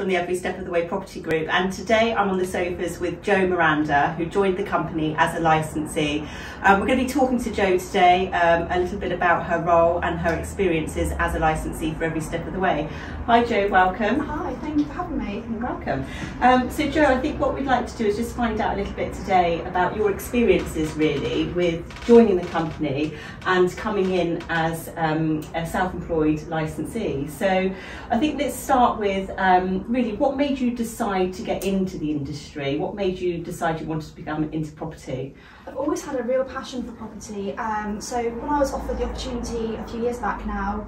from the Every Step of the Way Property Group, and today I'm on the sofas with Jo Miranda, who joined the company as a licensee. Um, we're going to be talking to Jo today um, a little bit about her role and her experiences as a licensee for Every Step of the Way. Hi, Jo, welcome. Hi, thank you for having me. You're welcome. Um, so, Jo, I think what we'd like to do is just find out a little bit today about your experiences really with joining the company and coming in as um, a self employed licensee. So, I think let's start with um, really what made you decide to get into the industry? What made you decide you wanted to become into property? I've always had a real passion for property. Um, so when I was offered the opportunity a few years back now,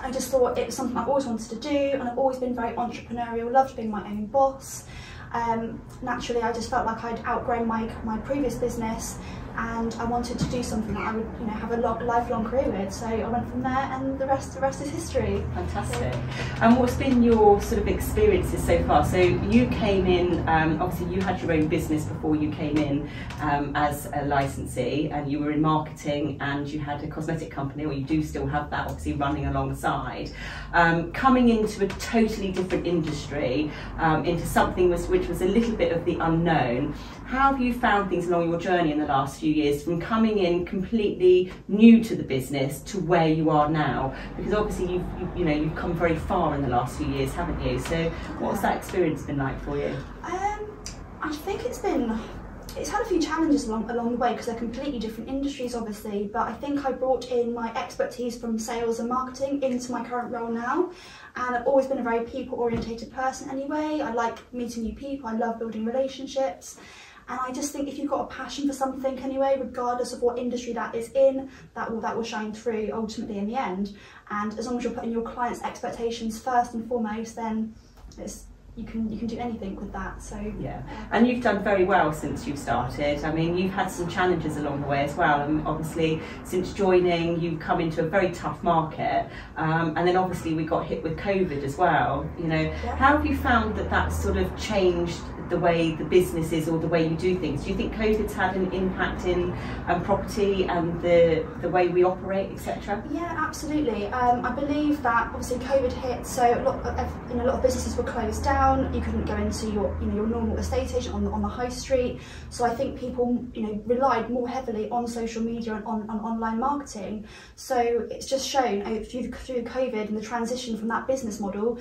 I just thought it was something I've always wanted to do and I've always been very entrepreneurial, loved being my own boss. Um, naturally, I just felt like I'd outgrown my, my previous business and I wanted to do something that I would you know have a lifelong career with. So I went from there and the rest the rest is history. Fantastic. And what's been your sort of experiences so far? So you came in um, obviously you had your own business before you came in um, as a licensee and you were in marketing and you had a cosmetic company or you do still have that obviously running alongside. Um, coming into a totally different industry um, into something was, which was a little bit of the unknown how have you found things along your journey in the last few years from coming in completely new to the business to where you are now? Because obviously you've you, you know you've come very far in the last few years, haven't you? So what's that experience been like for you? Um, I think it's been it's had a few challenges along, along the way because they're completely different industries obviously but I think I brought in my expertise from sales and marketing into my current role now and I've always been a very people orientated person anyway I like meeting new people I love building relationships and I just think if you've got a passion for something anyway, regardless of what industry that is in, that will that will shine through ultimately in the end. And as long as you're putting your clients' expectations first and foremost, then it's you can you can do anything with that. So yeah. And you've done very well since you've started. I mean you've had some challenges along the way as well. And obviously since joining you've come into a very tough market. Um, and then obviously we got hit with covid as well you know. Yeah. how have you found that that sort of changed the way the business is or the way you do things do you think covid's had an impact in um, property and the the way we operate etc yeah absolutely um, i believe that obviously covid hit so a lot of, you know, a lot of businesses were closed down down, you couldn't go into your, you know, your normal estate agent on the, on the high street. So I think people, you know, relied more heavily on social media and on, on online marketing. So it's just shown uh, through, through COVID and the transition from that business model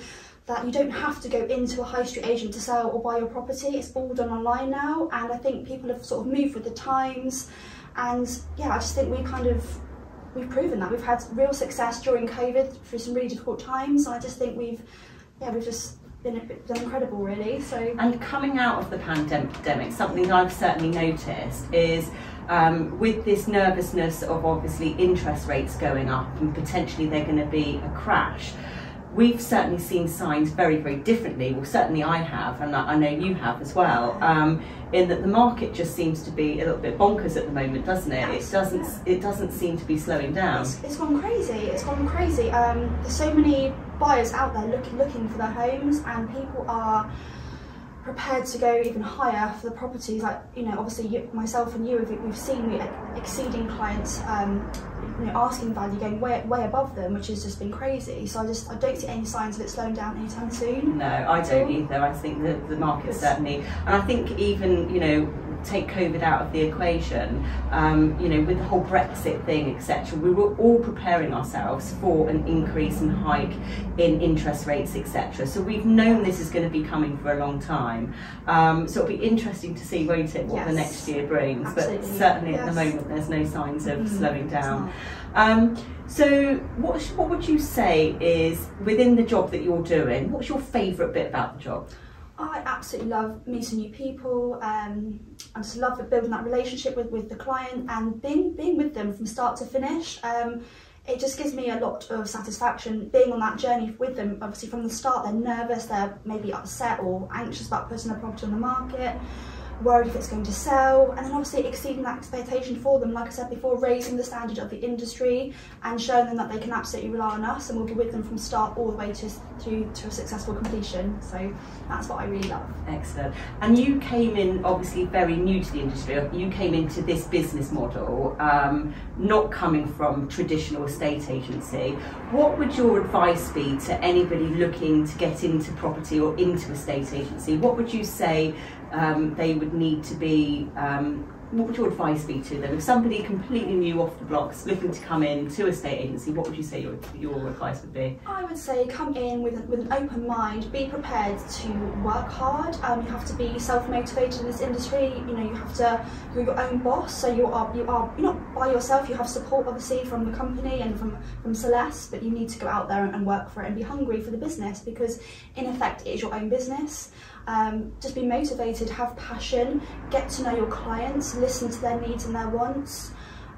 that you don't have to go into a high street agent to sell or buy your property. It's all done online now. And I think people have sort of moved with the times. And yeah, I just think we kind of we've proven that we've had real success during COVID through some really difficult times. And I just think we've, yeah, we've just been, been incredible really so and coming out of the pandemic something I've certainly noticed is um, with this nervousness of obviously interest rates going up and potentially they're going to be a crash we've certainly seen signs very, very differently. Well, certainly I have, and I know you have as well. Um, in that the market just seems to be a little bit bonkers at the moment, doesn't it? It doesn't. It doesn't seem to be slowing down. It's, it's gone crazy. It's gone crazy. Um, there's so many buyers out there looking looking for their homes, and people are prepared to go even higher for the properties. Like you know, obviously you, myself and you, we've seen me exceeding clients, um, you know, asking value going way way above them, which has just been crazy. So I just I don't see any signs of it slowing down anytime soon. No, I don't either. I think that the market certainly, and I think even you know take COVID out of the equation, um, you know, with the whole Brexit thing, etc., we were all preparing ourselves for an increase and hike in interest rates, etc. So we've known this is going to be coming for a long time. Um, so it'll be interesting to see, won't it, what yes. the next year brings. Absolutely. But certainly yes. at the moment, there's no signs of mm, slowing down. Um, so what, what would you say is, within the job that you're doing, what's your favourite bit about the job? I absolutely love meeting new people. Um, I just love building that relationship with, with the client and being being with them from start to finish. Um, it just gives me a lot of satisfaction being on that journey with them. Obviously, from the start, they're nervous, they're maybe upset or anxious about putting a property on the market. Worried if it's going to sell, and then obviously exceeding that expectation for them. Like I said before, raising the standard of the industry and showing them that they can absolutely rely on us, and we'll be with them from start all the way to to, to a successful completion. So that's what I really love. Excellent. And you came in obviously very new to the industry. You came into this business model, um, not coming from traditional estate agency. What would your advice be to anybody looking to get into property or into estate agency? What would you say um, they would need to be? Um, what would your advice be to them? If somebody completely new off the blocks looking to come in to a state agency, what would you say your, your advice would be? I would say come in with, with an open mind, be prepared to work hard. Um, you have to be self-motivated in this industry. You know, you have to, you're your own boss, so you are, you are, you're not by yourself. You have support obviously from the company and from, from Celeste, but you need to go out there and work for it and be hungry for the business because in effect it is your own business. Um, just be motivated, have passion, get to know your clients, listen to their needs and their wants.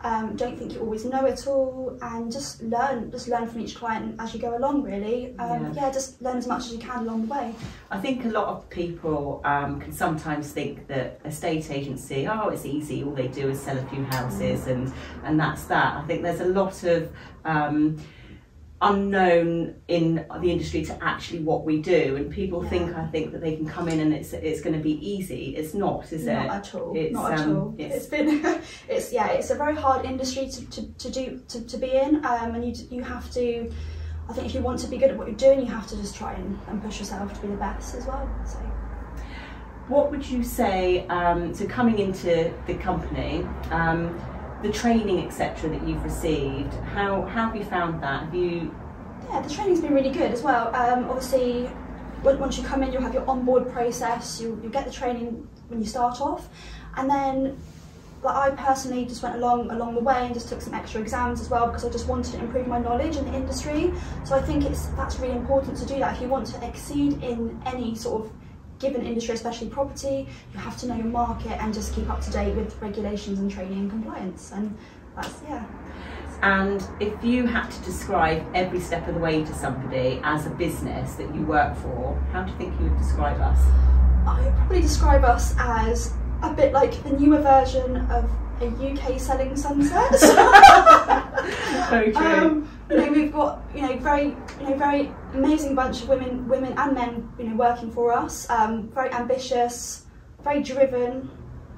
Um, don't think you always know it all, and just learn. Just learn from each client as you go along. Really, um, yeah. yeah. Just learn as much as you can along the way. I think a lot of people um, can sometimes think that a state agency, oh, it's easy. All they do is sell a few houses, mm. and and that's that. I think there's a lot of um, unknown in the industry to actually what we do. And people yeah. think I think that they can come in and it's it's going to be easy. It's not is not it? at all. It's, not um, at all. it's, it's been it's yeah it's a very hard industry to, to, to do to, to be in. Um, and you you have to I think if you want to be good at what you're doing you have to just try and, and push yourself to be the best as well so. What would you say um, so coming into the company um, the training, etc., that you've received, how, how have you found that? Have you? Yeah, the training's been really good as well. Um, obviously, once you come in, you'll have your onboard process. You you get the training when you start off, and then like I personally just went along along the way and just took some extra exams as well because I just wanted to improve my knowledge in the industry. So I think it's that's really important to do that if you want to exceed in any sort of given industry, especially property, you have to know your market and just keep up to date with regulations and training and compliance. And that's, yeah. And if you had to describe every step of the way to somebody as a business that you work for, how do you think you would describe us? I would probably describe us as a bit like the newer version of a UK selling sunset. Very true. Um, you know, we've got you know very you know very amazing bunch of women, women and men, you know, working for us. Um, very ambitious, very driven,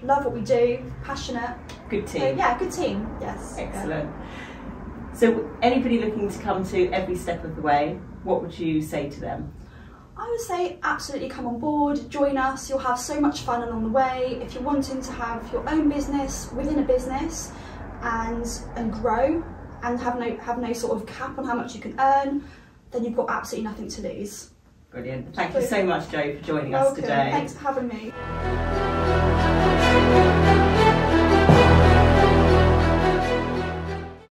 love what we do, passionate. Good team. So, yeah, good team. Yes. Excellent. Yeah. So, anybody looking to come to every step of the way, what would you say to them? I would say absolutely come on board, join us, you'll have so much fun along the way. If you're wanting to have your own business within a business and and grow and have no have no sort of cap on how much you can earn, then you've got absolutely nothing to lose. Brilliant. Thank you so much, Jo, for joining Welcome. us today. Thanks for having me.